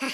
Wow.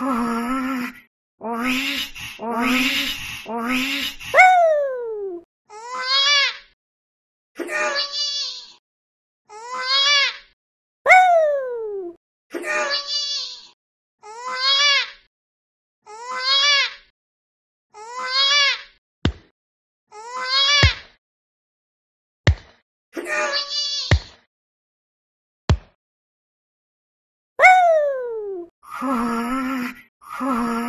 Woo! Ah.